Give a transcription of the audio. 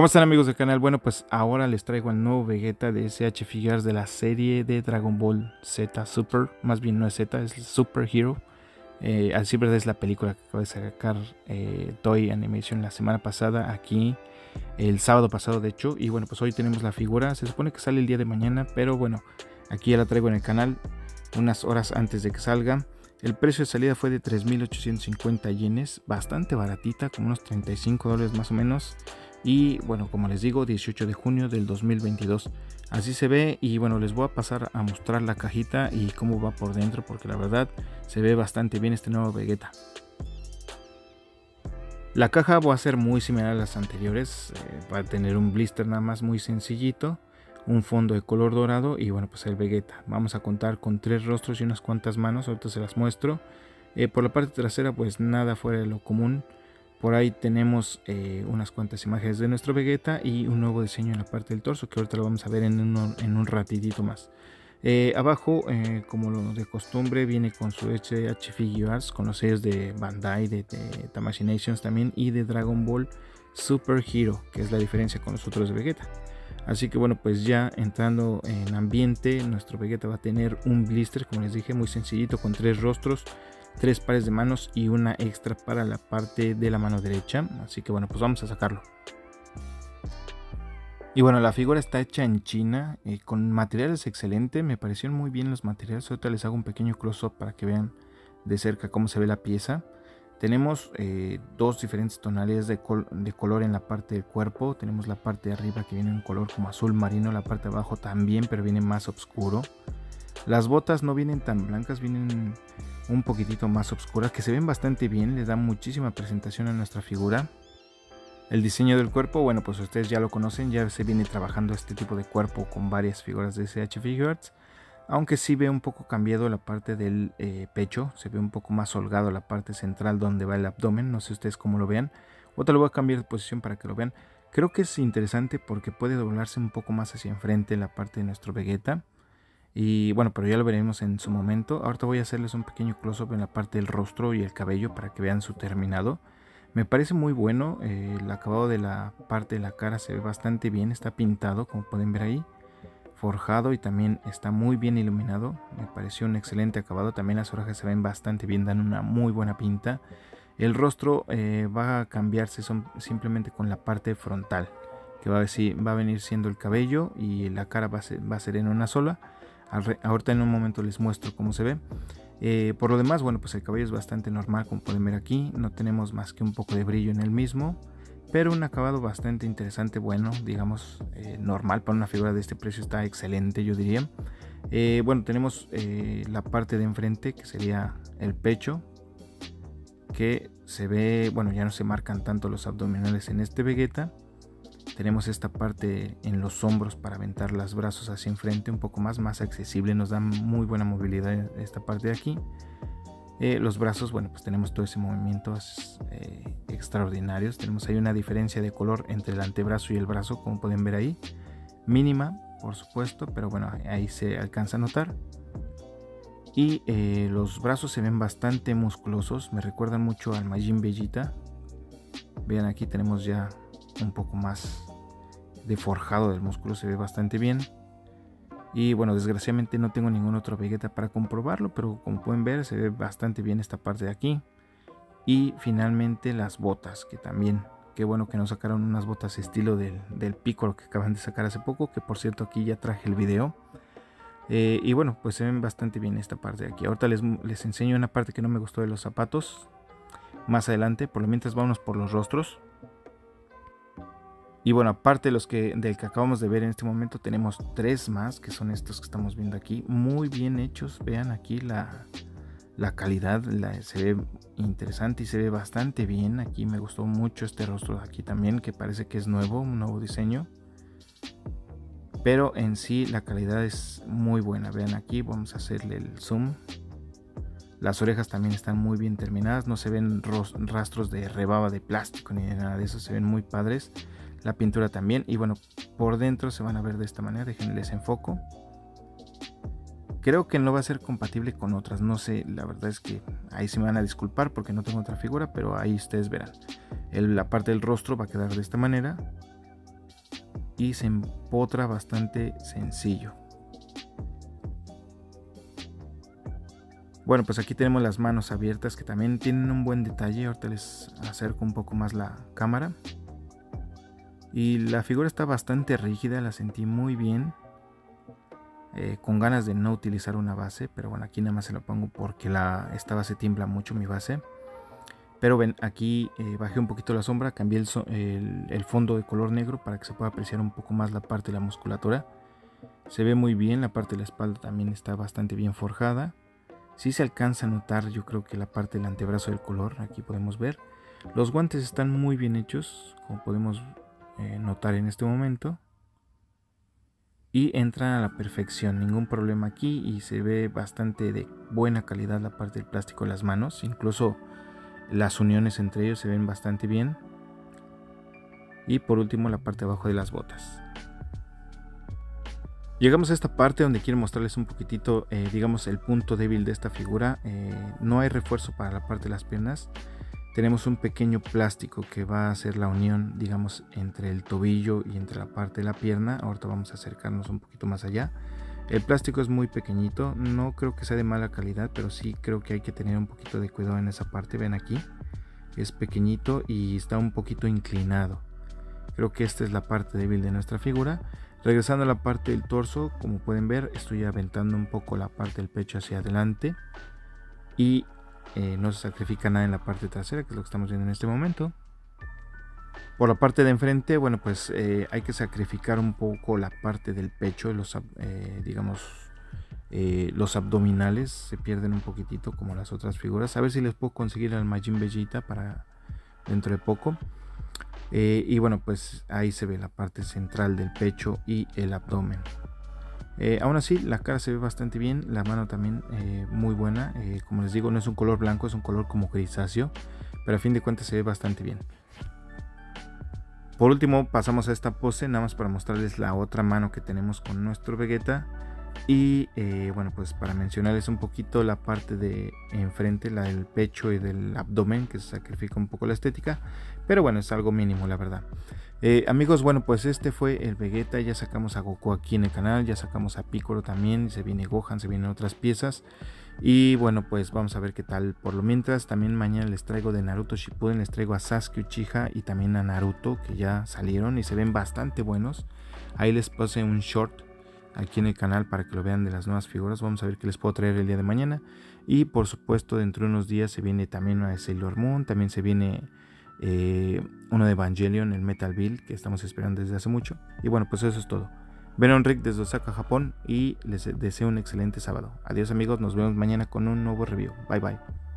¿Cómo están amigos del canal? Bueno, pues ahora les traigo el nuevo Vegeta de SH Figures de la serie de Dragon Ball Z Super. Más bien no es Z, es Super Hero. Eh, así verdad es la película que acaba de sacar eh, Toy Animation la semana pasada aquí. El sábado pasado de hecho. Y bueno, pues hoy tenemos la figura. Se supone que sale el día de mañana. Pero bueno, aquí ya la traigo en el canal unas horas antes de que salga. El precio de salida fue de 3.850 yenes. Bastante baratita, como unos 35 dólares más o menos. Y bueno, como les digo, 18 de junio del 2022. Así se ve y bueno, les voy a pasar a mostrar la cajita y cómo va por dentro porque la verdad se ve bastante bien este nuevo Vegeta. La caja va a ser muy similar a las anteriores, eh, va a tener un blister nada más muy sencillito, un fondo de color dorado y bueno pues el Vegeta. Vamos a contar con tres rostros y unas cuantas manos, ahorita se las muestro. Eh, por la parte trasera pues nada fuera de lo común, por ahí tenemos eh, unas cuantas imágenes de nuestro Vegeta y un nuevo diseño en la parte del torso que ahorita lo vamos a ver en, un ratidito más. Eh, abajo, eh, como lo de costumbre, viene con su HH Figures, con los sellos de Bandai, de, de Tamashii Nations también y de Dragon Ball Super Hero, que es la diferencia con los otros de Vegeta. Así que bueno, pues ya entrando en ambiente, nuestro Vegeta va a tener un blister, como les dije, muy sencillito, con tres rostros tres pares de manos y una extra para la parte de la mano derecha. Así que bueno, pues vamos a sacarlo. Y bueno, la figura está hecha en China, eh, con materiales excelentes, me parecieron muy bien los materiales. Ahorita les hago un pequeño close-up para que vean de cerca cómo se ve la pieza. Tenemos eh, dos diferentes tonalidades de, de, color en la parte del cuerpo. Tenemos la parte de arriba que viene en color como azul marino, la parte de abajo también, pero viene más oscuro. Las botas no vienen tan blancas, vienen un poquitito más oscuras que se ven bastante bien, les da muchísima presentación a nuestra figura. El diseño del cuerpo, bueno, pues ustedes ya lo conocen, ya se viene trabajando este tipo de cuerpo con varias figuras de SH Figures. Aunque sí ve un poco cambiado la parte del eh, pecho, se ve un poco más holgado la parte central donde va el abdomen, no sé ustedes cómo lo vean. Otra lo voy a cambiar de posición para que lo vean. Creo que es interesante porque puede doblarse un poco más hacia enfrente la parte de nuestro Vegeta. Y bueno, pero ya lo veremos en su momento. Ahorita voy a hacerles un pequeño close-up en la parte del rostro y el cabello para que vean su terminado. Me parece muy bueno, eh, el acabado de la parte de la cara se ve bastante bien, está pintado como pueden ver ahí, forjado y también está muy bien iluminado, me pareció un excelente acabado, también las orejas se ven bastante bien, dan una muy buena pinta. El rostro eh, va a cambiarse simplemente con la parte frontal, que va a, va a venir siendo el cabello y la cara va a ser en una sola Ahorita en un momento les muestro cómo se ve. Eh, por lo demás, bueno, pues el cabello es bastante normal, como pueden ver aquí. No tenemos más que un poco de brillo en el mismo. Pero un acabado bastante interesante, bueno, digamos, eh, normal para una figura de este precio está excelente, yo diría. Eh, bueno, tenemos la parte de enfrente, que sería el pecho, que se ve, bueno, ya no se marcan tanto los abdominales en este Vegeta. Tenemos esta parte en los hombros para aventar los brazos hacia enfrente un poco más, más accesible, nos da muy buena movilidad esta parte de aquí. Eh, los brazos, bueno, pues tenemos todo ese movimiento eh, extraordinarios. Tenemos ahí una diferencia de color entre el antebrazo y el brazo, como pueden ver ahí. Mínima, por supuesto, pero bueno, ahí se alcanza a notar. Y eh, los brazos se ven bastante musculosos, me recuerdan mucho al Majin Bellita. Vean aquí tenemos ya un poco más de forjado del músculo, se ve bastante bien. Y bueno, desgraciadamente no tengo ningún otro Vegeta para comprobarlo, pero como pueden ver se ve bastante bien esta parte de aquí. Y finalmente las botas, que también, qué bueno que nos sacaron unas botas estilo del, del que acaban de sacar hace poco, que por cierto aquí ya traje el video. Eh, y bueno, pues se ven bastante bien esta parte de aquí. Ahorita les, les enseño una parte que no me gustó de los zapatos. Más adelante, por lo mientras vamos por los rostros. Y bueno, aparte de los que, del que acabamos de ver en este momento, tenemos tres más, que son estos que estamos viendo aquí. Muy bien hechos, vean aquí la, calidad, se ve interesante y se ve bastante bien. Aquí me gustó mucho este rostro de aquí también, que parece que es nuevo, un nuevo diseño. Pero en sí la calidad es muy buena. Vean aquí, vamos a hacerle el zoom. Las orejas también están muy bien terminadas, no se ven rastros de rebaba de plástico ni de nada de eso, se ven muy padres la pintura también y bueno por dentro se van a ver de esta manera déjenles enfoco creo que no va a ser compatible con otras no sé la verdad es que ahí se me van a disculpar porque no tengo otra figura pero ahí ustedes verán la parte del rostro va a quedar de esta manera y se empotra bastante sencillo. Bueno, pues aquí tenemos las manos abiertas que también tienen un buen detalle. Ahorita les acerco un poco más la cámara. Y la figura está bastante rígida, la sentí muy bien. Eh, con ganas de no utilizar una base, pero bueno, aquí nada más se lo pongo porque esta base tiembla mucho mi base. Pero ven, aquí eh, bajé un poquito la sombra, cambié el, el, fondo de color negro para que se pueda apreciar un poco más la parte de la musculatura. Se ve muy bien, la parte de la espalda también está bastante bien forjada. Si se alcanza a notar, yo creo que la parte del antebrazo del color, aquí podemos ver. Los guantes están muy bien hechos, como podemos eh, notar en este momento y entran a la perfección, ningún problema aquí y se ve bastante de buena calidad la parte del plástico de las manos, incluso las uniones entre ellos se ven bastante bien. Y por último la parte de abajo de las botas. Llegamos a esta parte donde quiero mostrarles un poquitito, eh, digamos, el punto débil de esta figura. Eh, no hay refuerzo para la parte de las piernas tenemos un pequeño plástico que va a hacer la unión, digamos, entre el tobillo y entre la parte de la pierna. Ahorita vamos a acercarnos un poquito más allá. El plástico es muy pequeñito, no creo que sea de mala calidad, pero sí creo que hay que tener un poquito de cuidado en esa parte. Ven aquí, es pequeñito y está un poquito inclinado. Creo que esta es la parte débil de nuestra figura. Regresando a la parte del torso, como pueden ver, estoy aventando un poco la parte del pecho hacia adelante. Y eh, no se sacrifica nada en la parte trasera, que es lo que estamos viendo en este momento. Por la parte de enfrente, bueno, pues eh, hay que sacrificar un poco la parte del pecho, los, eh, digamos, los abdominales se pierden un poquitito como las otras figuras. A ver si les puedo conseguir al Majin Bellita para dentro de poco. y bueno, pues ahí se ve la parte central del pecho y el abdomen. Eh, aún así, la cara se ve bastante bien, la mano también eh, muy buena. Eh, como les digo, no es un color blanco, es un color como grisáceo, pero a fin de cuentas se ve bastante bien. Por último, pasamos a esta pose, nada más para mostrarles la otra mano que tenemos con nuestro Vegeta. Y bueno, pues para mencionarles un poquito la parte de enfrente, la del pecho y del abdomen, que se sacrifica un poco la estética. Pero bueno, es algo mínimo, la verdad. Eh, amigos, bueno, pues este fue el Vegeta. Ya sacamos a Goku aquí en el canal. Ya sacamos a Piccolo también. Se viene Gohan, se vienen otras piezas. Y bueno, pues vamos a ver qué tal. Por lo mientras, también mañana les traigo de Naruto Shippuden. Les traigo a Sasuke Uchiha y también a Naruto, que ya salieron y se ven bastante buenos. Ahí les puse un short aquí en el canal para que lo vean de las nuevas figuras. Vamos a ver qué les puedo traer el día de mañana. Y por supuesto, dentro de unos días se viene también una de Sailor Moon. También se viene eh, uno de Evangelion, el Metal Build, que estamos esperando desde hace mucho. Y bueno, pues eso es todo. Venom Rick desde Osaka, Japón, y les deseo un excelente sábado. Adiós amigos, nos vemos mañana con un nuevo review. Bye bye.